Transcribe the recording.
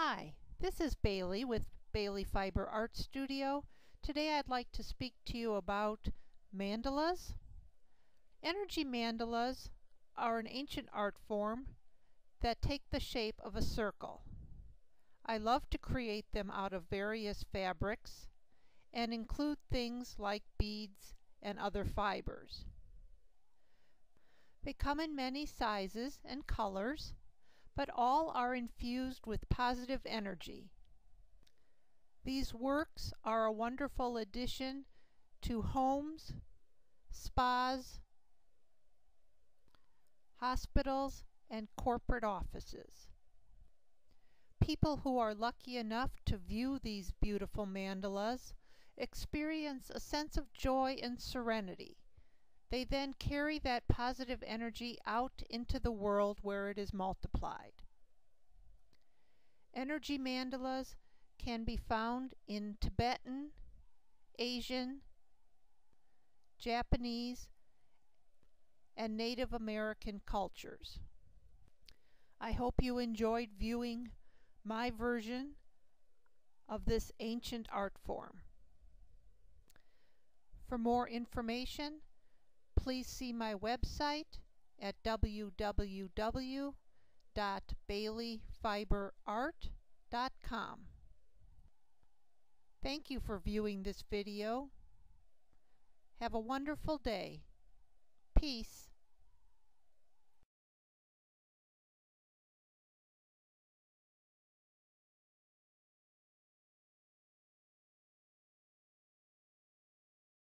Hi, this is Bailey with Bailey Fiber Art Studio. Today I'd like to speak to you about mandalas. Energy mandalas are an ancient art form that take the shape of a circle. I love to create them out of various fabrics and include things like beads and other fibers. They come in many sizes and colors but all are infused with positive energy. These works are a wonderful addition to homes, spas, hospitals, and corporate offices. People who are lucky enough to view these beautiful mandalas experience a sense of joy and serenity they then carry that positive energy out into the world where it is multiplied. Energy mandalas can be found in Tibetan, Asian, Japanese, and Native American cultures. I hope you enjoyed viewing my version of this ancient art form. For more information, please see my website at www.baileyfiberart.com. Thank you for viewing this video. Have a wonderful day. Peace.